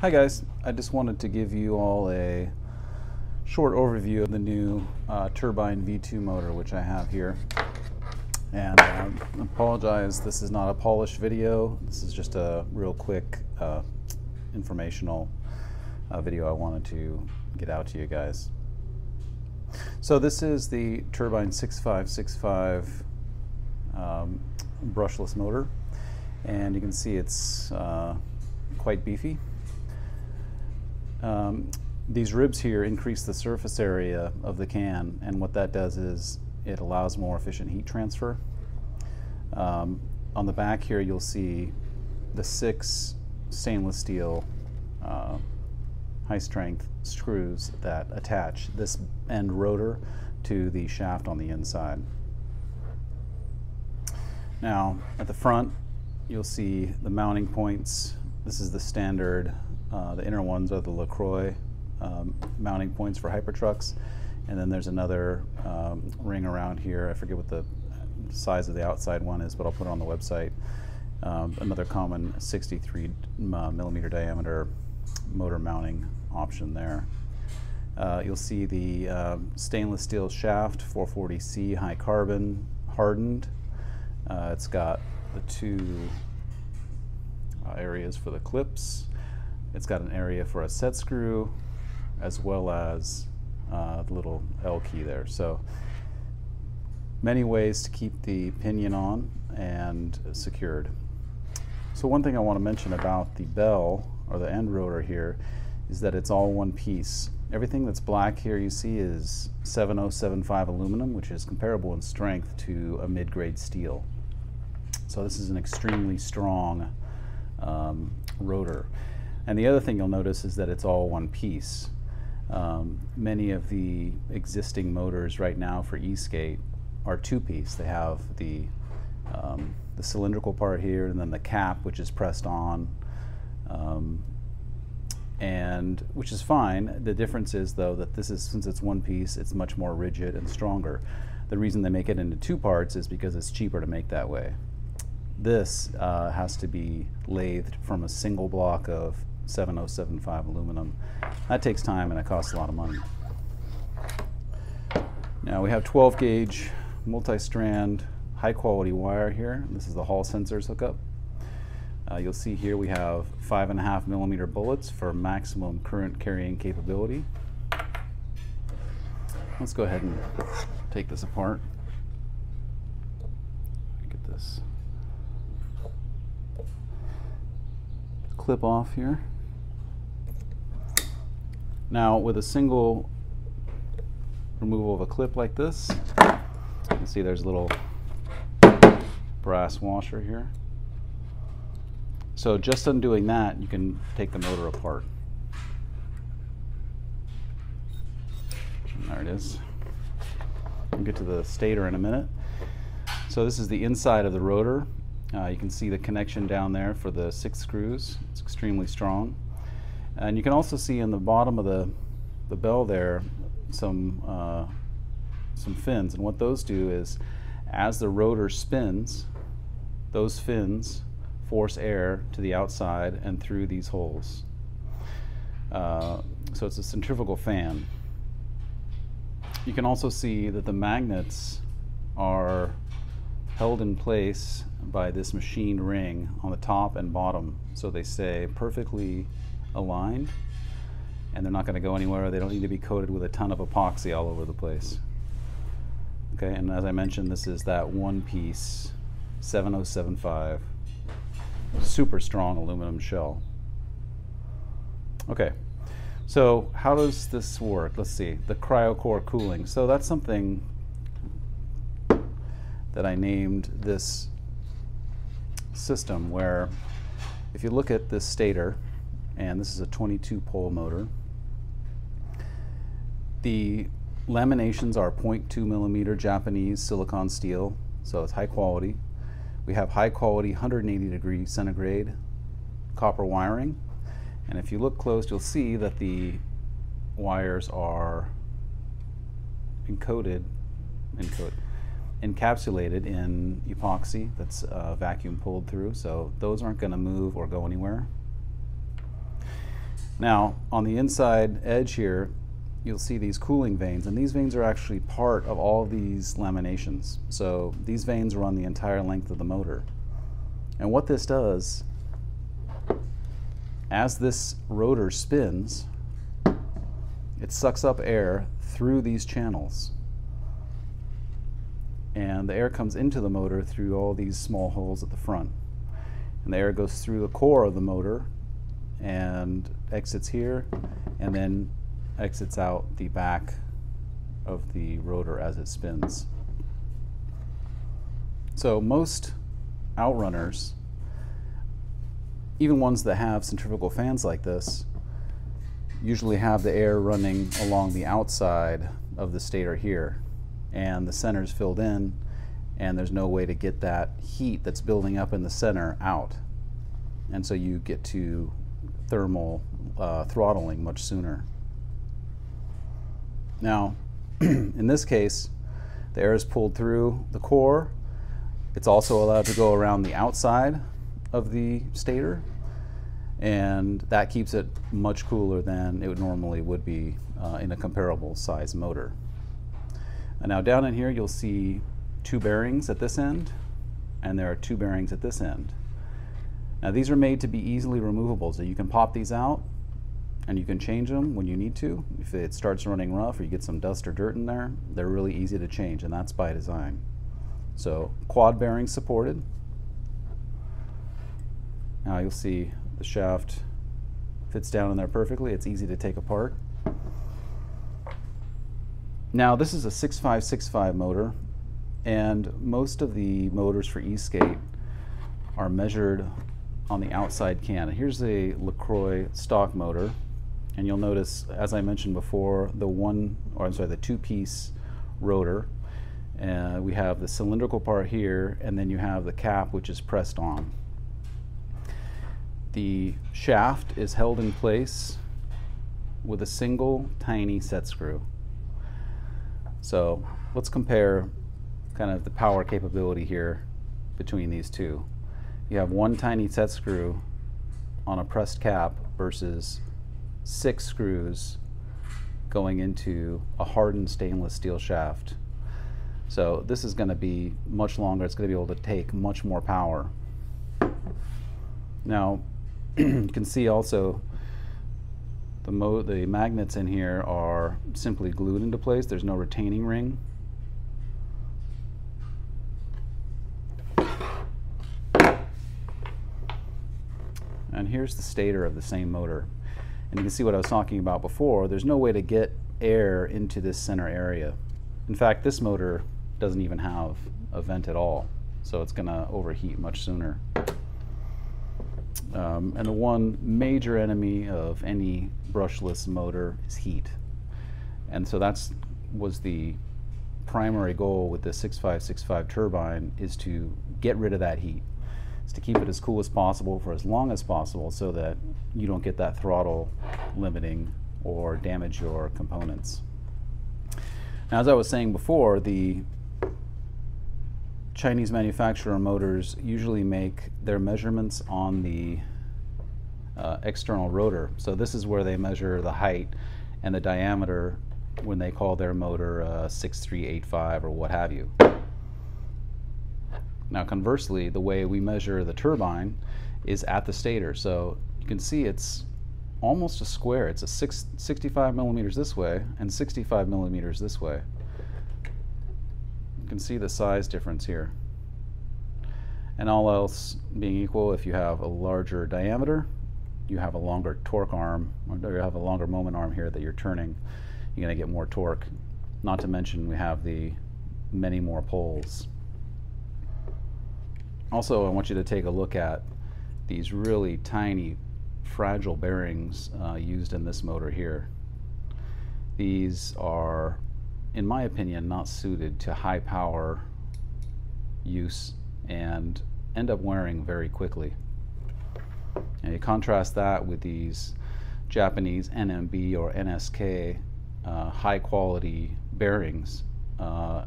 Hi guys, I just wanted to give you all a short overview of the new uh, turbine V2 motor which I have here. And uh, apologize, this is not a polished video. This is just a real quick uh, informational uh, video I wanted to get out to you guys. So this is the Turbine 6565 um, brushless motor and you can see it's uh, quite beefy. Um, these ribs here increase the surface area of the can and what that does is it allows more efficient heat transfer. Um, on the back here you'll see the six stainless steel uh, high strength screws that attach this end rotor to the shaft on the inside. Now at the front you'll see the mounting points. This is the standard, uh, the inner ones are the LaCroix um, mounting points for Hypertrucks. And then there's another um, ring around here. I forget what the size of the outside one is, but I'll put it on the website. Um, another common 63 uh, millimeter diameter motor mounting option there. Uh, you'll see the uh, stainless steel shaft, 440C high carbon, hardened. Uh, it's got the two uh, areas for the clips. It's got an area for a set screw as well as uh, the little L key there. So many ways to keep the pinion on and secured. So one thing I want to mention about the bell or the end rotor here is that it's all one piece. Everything that's black here you see is 7075 aluminum, which is comparable in strength to a mid-grade steel. So this is an extremely strong um, rotor. And the other thing you'll notice is that it's all one piece. Um, many of the existing motors right now for E-skate are two-piece. They have the, um, the cylindrical part here and then the cap which is pressed on um, and which is fine. The difference is though that this is since it's one piece it's much more rigid and stronger. The reason they make it into two parts is because it's cheaper to make that way. This uh, has to be lathed from a single block of 7075 aluminum. That takes time and it costs a lot of money. Now we have 12 gauge multi-strand high quality wire here. This is the Hall sensors hookup. Uh, you'll see here we have five and a half millimeter bullets for maximum current carrying capability. Let's go ahead and take this apart. Get this clip off here. Now with a single removal of a clip like this, you can see there's a little brass washer here. So just undoing that, you can take the motor apart. There it is. We'll get to the stator in a minute. So this is the inside of the rotor. Uh, you can see the connection down there for the six screws. It's extremely strong. And you can also see in the bottom of the, the bell there some, uh, some fins. And what those do is as the rotor spins, those fins force air to the outside and through these holes. Uh, so it's a centrifugal fan. You can also see that the magnets are held in place by this machined ring on the top and bottom so they stay perfectly aligned and they're not going to go anywhere. They don't need to be coated with a ton of epoxy all over the place. Okay, and as I mentioned, this is that one piece 7075 super strong aluminum shell. Okay, so how does this work? Let's see, the cryocore cooling. So that's something that I named this system where if you look at this stator, and this is a 22 pole motor, the laminations are 0.2 millimeter Japanese silicon steel, so it's high quality. We have high quality 180 degree centigrade copper wiring. And if you look close, you'll see that the wires are encoded, encoded encapsulated in epoxy that's uh, vacuum pulled through, so those aren't going to move or go anywhere. Now, on the inside edge here, you'll see these cooling vanes, and these vanes are actually part of all of these laminations. So these vanes run the entire length of the motor. And what this does, as this rotor spins, it sucks up air through these channels. And the air comes into the motor through all these small holes at the front. And the air goes through the core of the motor and exits here and then exits out the back of the rotor as it spins. So most outrunners, even ones that have centrifugal fans like this, usually have the air running along the outside of the stator here and the center is filled in and there's no way to get that heat that's building up in the center out. And so you get to thermal uh, throttling much sooner. Now, in this case, the air is pulled through the core. It's also allowed to go around the outside of the stator, and that keeps it much cooler than it would normally would be uh, in a comparable size motor. And now down in here, you'll see two bearings at this end, and there are two bearings at this end. Now these are made to be easily removable, so you can pop these out and you can change them when you need to. If it starts running rough or you get some dust or dirt in there, they're really easy to change and that's by design. So quad bearings supported. Now you'll see the shaft fits down in there perfectly. It's easy to take apart. Now this is a 6565 motor and most of the motors for eSkate are measured on the outside can. Here's a LaCroix stock motor, and you'll notice, as I mentioned before, the one, or I'm sorry, the two-piece rotor. Uh, we have the cylindrical part here, and then you have the cap, which is pressed on. The shaft is held in place with a single tiny set screw. So let's compare kind of the power capability here between these two you have one tiny set screw on a pressed cap versus six screws going into a hardened stainless steel shaft. So this is going to be much longer. It's going to be able to take much more power. Now, you can see also the, the magnets in here are simply glued into place. There's no retaining ring. And here's the stator of the same motor. And you can see what I was talking about before. There's no way to get air into this center area. In fact, this motor doesn't even have a vent at all, so it's going to overheat much sooner. Um, and the one major enemy of any brushless motor is heat. And so that's was the primary goal with the 6565 turbine is to get rid of that heat is to keep it as cool as possible for as long as possible so that you don't get that throttle limiting or damage your components. Now, as I was saying before, the Chinese manufacturer motors usually make their measurements on the uh, external rotor. So this is where they measure the height and the diameter when they call their motor uh, 6385 or what have you. Now conversely, the way we measure the turbine is at the stator. So you can see it's almost a square. It's a six, 65 millimeters this way and 65 millimeters this way. You can see the size difference here. And all else being equal, if you have a larger diameter, you have a longer torque arm, or you have a longer moment arm here that you're turning, you're going to get more torque. Not to mention we have the many more poles. Also, I want you to take a look at these really tiny, fragile bearings uh, used in this motor here. These are, in my opinion, not suited to high power use and end up wearing very quickly. And you contrast that with these Japanese NMB or NSK uh, high quality bearings, uh,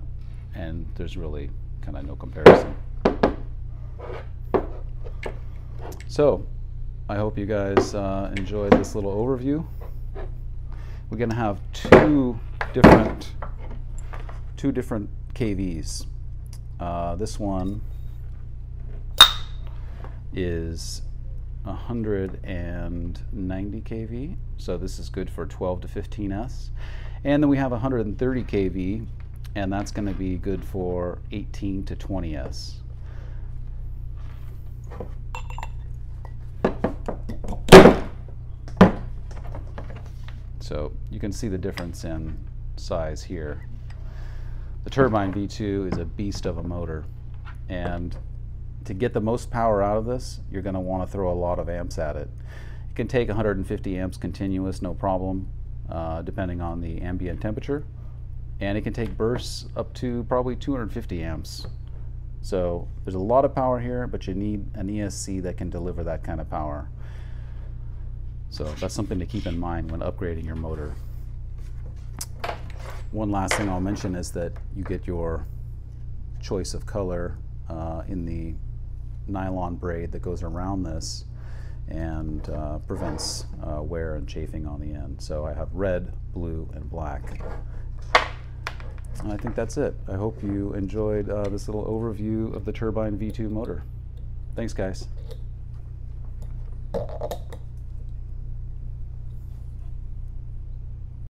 and there's really kind of no comparison. So, I hope you guys uh, enjoyed this little overview. We're going to have two different two different KVs. Uh, this one is 190 kV, so this is good for 12 to 15S. And then we have 130 kV, and that's going to be good for 18 to 20S. So you can see the difference in size here. The turbine V2 is a beast of a motor, and to get the most power out of this, you're going to want to throw a lot of amps at it. It can take 150 amps continuous, no problem, uh, depending on the ambient temperature. And it can take bursts up to probably 250 amps. So there's a lot of power here, but you need an ESC that can deliver that kind of power. So that's something to keep in mind when upgrading your motor. One last thing I'll mention is that you get your choice of color uh, in the nylon braid that goes around this and uh, prevents uh, wear and chafing on the end. So I have red, blue, and black. And I think that's it. I hope you enjoyed uh, this little overview of the Turbine V2 motor. Thanks, guys.